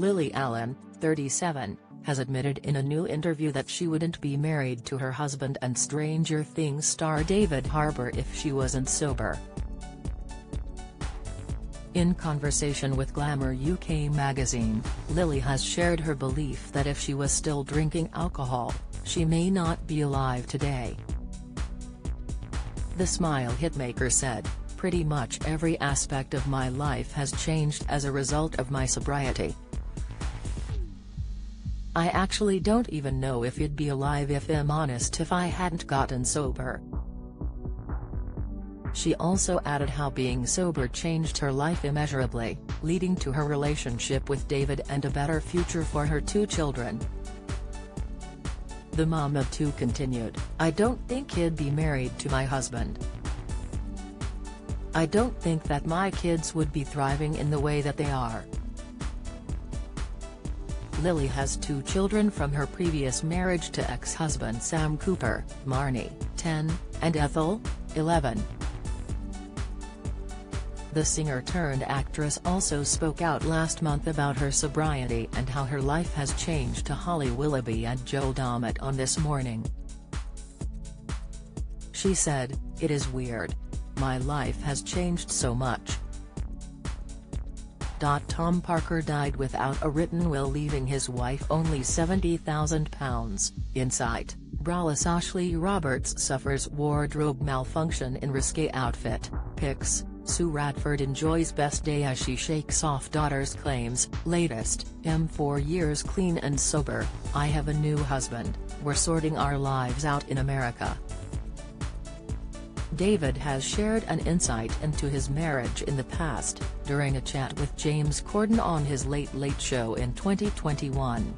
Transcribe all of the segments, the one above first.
Lily Allen, 37, has admitted in a new interview that she wouldn't be married to her husband and Stranger Things star David Harbour if she wasn't sober. In conversation with Glamour UK magazine, Lily has shared her belief that if she was still drinking alcohol, she may not be alive today. The Smile hitmaker said, Pretty much every aspect of my life has changed as a result of my sobriety. I actually don't even know if you'd be alive if I'm honest if I hadn't gotten sober. She also added how being sober changed her life immeasurably, leading to her relationship with David and a better future for her two children. The mom of two continued, I don't think he'd be married to my husband. I don't think that my kids would be thriving in the way that they are. Lily has two children from her previous marriage to ex-husband Sam Cooper, Marnie, 10, and Ethel, 11. The singer-turned-actress also spoke out last month about her sobriety and how her life has changed to Holly Willoughby and Joel Dommett on This Morning. She said, It is weird. My life has changed so much. Tom Parker died without a written will leaving his wife only £70,000, Insight, braless Ashley Roberts suffers wardrobe malfunction in risque outfit, pics, Sue Radford enjoys best day as she shakes off daughter's claims, latest, M 4 years clean and sober, I have a new husband, we're sorting our lives out in America. David has shared an insight into his marriage in the past, during a chat with James Corden on his Late Late Show in 2021.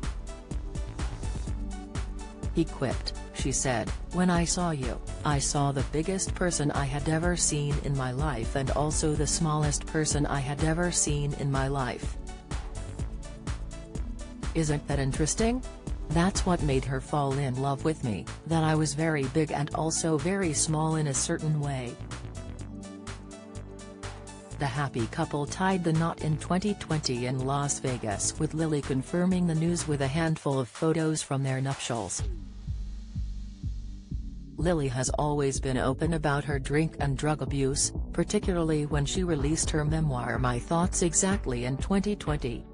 He quipped, she said, When I saw you, I saw the biggest person I had ever seen in my life and also the smallest person I had ever seen in my life. Isn't that interesting? That's what made her fall in love with me, that I was very big and also very small in a certain way. The happy couple tied the knot in 2020 in Las Vegas with Lily confirming the news with a handful of photos from their nuptials. Lily has always been open about her drink and drug abuse, particularly when she released her memoir My Thoughts Exactly in 2020.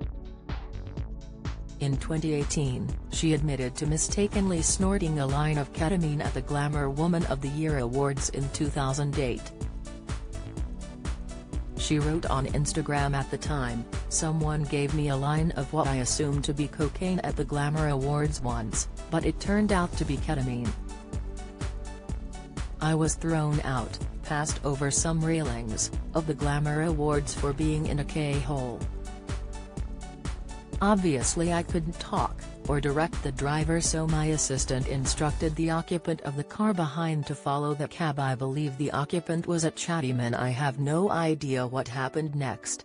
In 2018, she admitted to mistakenly snorting a line of ketamine at the Glamour Woman of the Year Awards in 2008. She wrote on Instagram at the time, someone gave me a line of what I assumed to be cocaine at the Glamour Awards once, but it turned out to be ketamine. I was thrown out, passed over some railings, of the Glamour Awards for being in a K-hole. Obviously I couldn't talk, or direct the driver so my assistant instructed the occupant of the car behind to follow the cab I believe the occupant was a chatty man I have no idea what happened next.